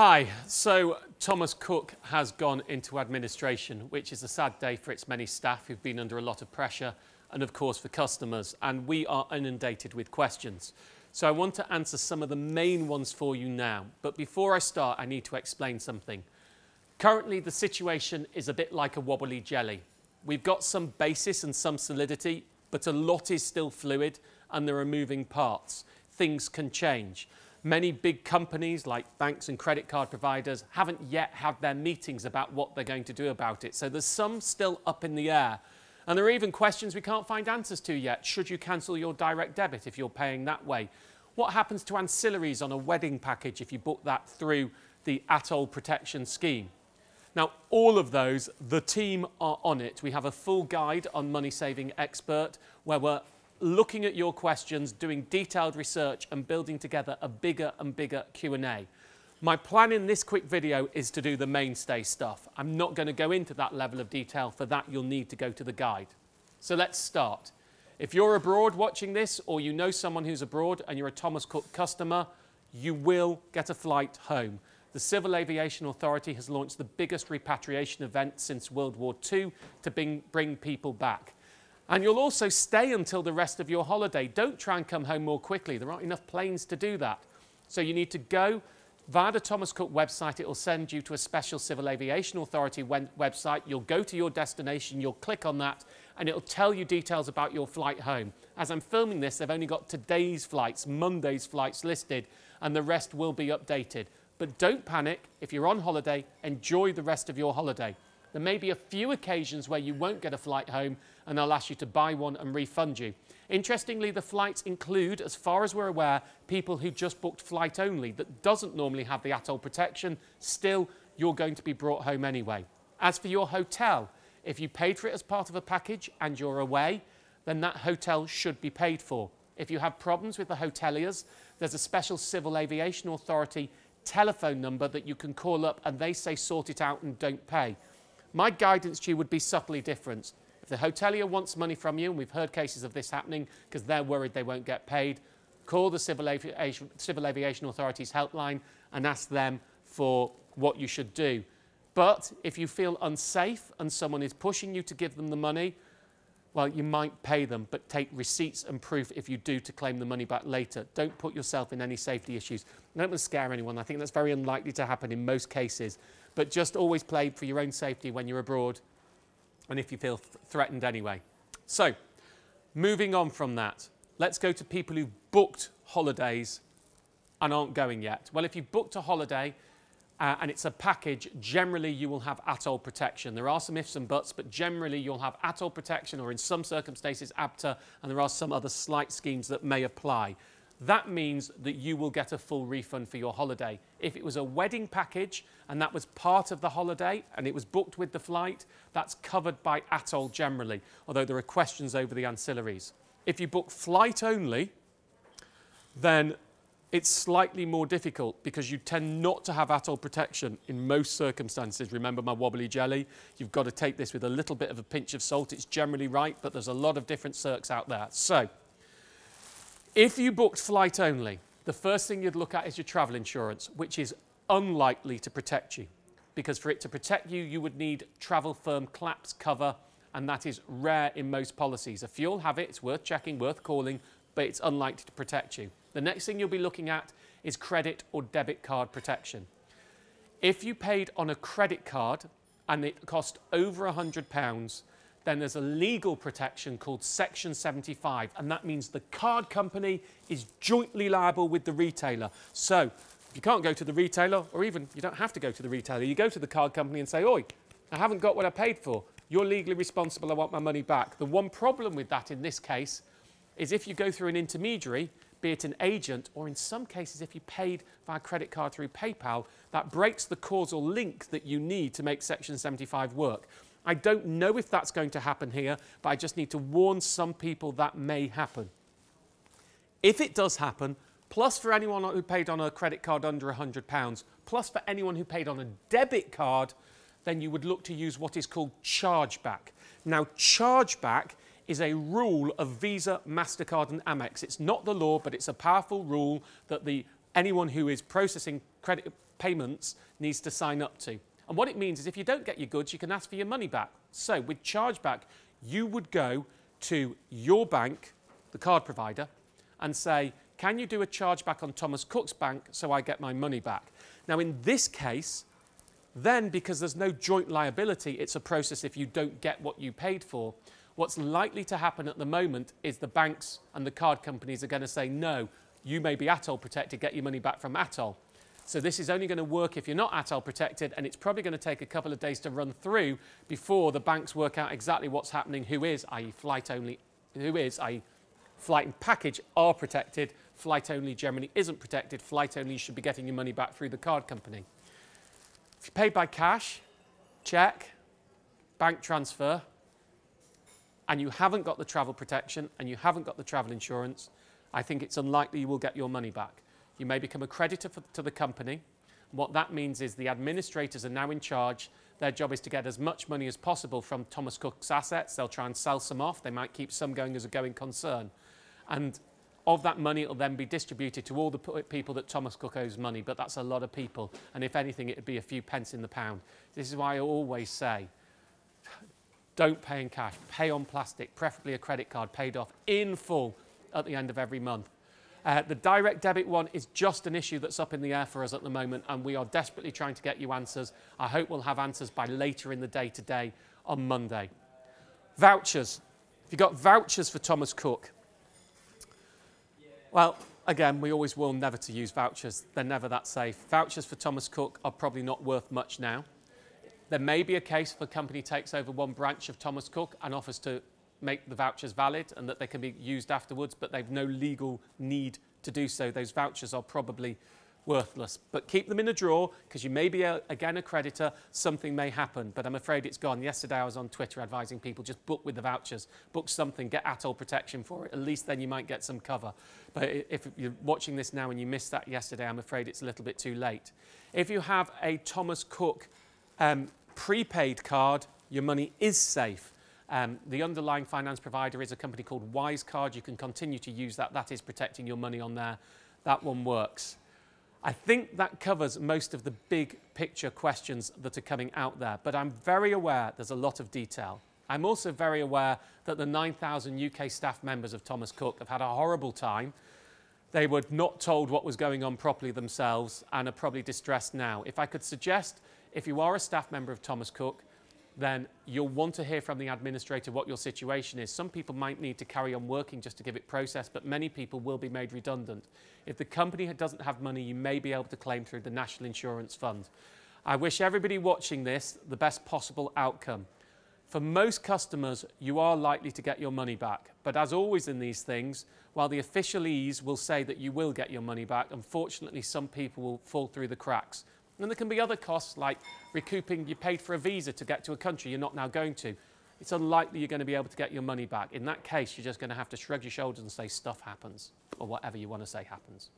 Hi, so Thomas Cook has gone into administration, which is a sad day for its many staff who've been under a lot of pressure and of course for customers, and we are inundated with questions. So I want to answer some of the main ones for you now. But before I start, I need to explain something. Currently, the situation is a bit like a wobbly jelly. We've got some basis and some solidity, but a lot is still fluid and there are moving parts. Things can change. Many big companies like banks and credit card providers haven't yet had their meetings about what they're going to do about it. So there's some still up in the air. And there are even questions we can't find answers to yet. Should you cancel your direct debit if you're paying that way? What happens to ancillaries on a wedding package if you book that through the ATOL Protection Scheme? Now, all of those, the team are on it. We have a full guide on Money Saving Expert where we're looking at your questions, doing detailed research and building together a bigger and bigger Q&A. My plan in this quick video is to do the mainstay stuff. I'm not going to go into that level of detail. For that, you'll need to go to the guide. So let's start. If you're abroad watching this or you know someone who's abroad and you're a Thomas Cook customer, you will get a flight home. The Civil Aviation Authority has launched the biggest repatriation event since World War II to bring, bring people back. And you'll also stay until the rest of your holiday. Don't try and come home more quickly. There aren't enough planes to do that. So you need to go via the Thomas Cook website. It will send you to a special Civil Aviation Authority website. You'll go to your destination, you'll click on that, and it'll tell you details about your flight home. As I'm filming this, they've only got today's flights, Monday's flights listed, and the rest will be updated. But don't panic. If you're on holiday, enjoy the rest of your holiday. There may be a few occasions where you won't get a flight home and they'll ask you to buy one and refund you. Interestingly, the flights include, as far as we're aware, people who just booked flight only that doesn't normally have the ATOL protection. Still, you're going to be brought home anyway. As for your hotel, if you paid for it as part of a package and you're away, then that hotel should be paid for. If you have problems with the hoteliers, there's a special Civil Aviation Authority telephone number that you can call up and they say sort it out and don't pay. My guidance to you would be subtly different. If the hotelier wants money from you, and we've heard cases of this happening because they're worried they won't get paid, call the Civil Aviation, Civil Aviation Authority's helpline and ask them for what you should do. But if you feel unsafe and someone is pushing you to give them the money, well, you might pay them, but take receipts and proof if you do to claim the money back later. Don't put yourself in any safety issues. I don't want to scare anyone. I think that's very unlikely to happen in most cases. But just always play for your own safety when you're abroad and if you feel th threatened anyway. So, moving on from that, let's go to people who've booked holidays and aren't going yet. Well, if you've booked a holiday uh, and it's a package, generally you will have ATOL protection. There are some ifs and buts, but generally you'll have ATOL protection or in some circumstances ABTA, and there are some other slight schemes that may apply. That means that you will get a full refund for your holiday. If it was a wedding package and that was part of the holiday and it was booked with the flight, that's covered by ATOL generally, although there are questions over the ancillaries. If you book flight only, then it's slightly more difficult because you tend not to have ATOL protection in most circumstances. Remember my wobbly jelly? You've got to take this with a little bit of a pinch of salt. It's generally right, but there's a lot of different circs out there. So, if you booked flight only, the first thing you'd look at is your travel insurance, which is unlikely to protect you. Because for it to protect you, you would need travel firm collapse cover, and that is rare in most policies. If you'll have it, it's worth checking, worth calling, but it's unlikely to protect you. The next thing you'll be looking at is credit or debit card protection. If you paid on a credit card and it cost over £100, then there's a legal protection called Section 75, and that means the card company is jointly liable with the retailer. So if you can't go to the retailer, or even you don't have to go to the retailer, you go to the card company and say, Oi, I haven't got what I paid for. You're legally responsible, I want my money back. The one problem with that in this case is if you go through an intermediary, be it an agent, or in some cases, if you paid via credit card through PayPal, that breaks the causal link that you need to make Section 75 work. I don't know if that's going to happen here, but I just need to warn some people that may happen. If it does happen, plus for anyone who paid on a credit card under £100, plus for anyone who paid on a debit card, then you would look to use what is called chargeback. Now, chargeback is a rule of Visa, MasterCard and Amex. It's not the law, but it's a powerful rule that the, anyone who is processing credit payments needs to sign up to. And what it means is if you don't get your goods, you can ask for your money back. So with chargeback, you would go to your bank, the card provider, and say, can you do a chargeback on Thomas Cook's bank so I get my money back? Now, in this case, then because there's no joint liability, it's a process if you don't get what you paid for. What's likely to happen at the moment is the banks and the card companies are going to say, no, you may be ATOL protected, get your money back from ATOL. So this is only going to work if you're not ATOL protected, and it's probably going to take a couple of days to run through before the banks work out exactly what's happening, who is, i.e. flight only, who is, i.e. flight and package are protected, flight only generally isn't protected, flight only should be getting your money back through the card company. If you pay by cash, check, bank transfer, and you haven't got the travel protection and you haven't got the travel insurance, I think it's unlikely you will get your money back. You may become a creditor for, to the company. What that means is the administrators are now in charge. Their job is to get as much money as possible from Thomas Cook's assets. They'll try and sell some off. They might keep some going as a going concern. And of that money, it will then be distributed to all the people that Thomas Cook owes money, but that's a lot of people. And if anything, it would be a few pence in the pound. This is why I always say, don't pay in cash, pay on plastic, preferably a credit card paid off in full at the end of every month. Uh, the direct debit one is just an issue that's up in the air for us at the moment, and we are desperately trying to get you answers. I hope we'll have answers by later in the day today on Monday. Vouchers. If you've got vouchers for Thomas Cook, well, again, we always will never to use vouchers. They're never that safe. Vouchers for Thomas Cook are probably not worth much now. There may be a case if a company takes over one branch of Thomas Cook and offers to make the vouchers valid and that they can be used afterwards, but they've no legal need to do so. Those vouchers are probably worthless. But keep them in a drawer because you may be, a, again, a creditor. Something may happen, but I'm afraid it's gone. Yesterday I was on Twitter advising people just book with the vouchers, book something, get ATOL protection for it. At least then you might get some cover. But if you're watching this now and you missed that yesterday, I'm afraid it's a little bit too late. If you have a Thomas Cook um, prepaid card, your money is safe. Um, the underlying finance provider is a company called Wirecard. You can continue to use that. That is protecting your money on there. That one works. I think that covers most of the big picture questions that are coming out there, but I'm very aware there's a lot of detail. I'm also very aware that the 9,000 UK staff members of Thomas Cook have had a horrible time. They were not told what was going on properly themselves and are probably distressed now. If I could suggest, if you are a staff member of Thomas Cook, then you'll want to hear from the administrator what your situation is. Some people might need to carry on working just to give it process, but many people will be made redundant. If the company doesn't have money, you may be able to claim through the National Insurance Fund. I wish everybody watching this the best possible outcome. For most customers, you are likely to get your money back. But as always in these things, while the officialese will say that you will get your money back, unfortunately, some people will fall through the cracks. And there can be other costs like recouping, you paid for a visa to get to a country you're not now going to. It's unlikely you're going to be able to get your money back. In that case, you're just going to have to shrug your shoulders and say stuff happens, or whatever you want to say happens.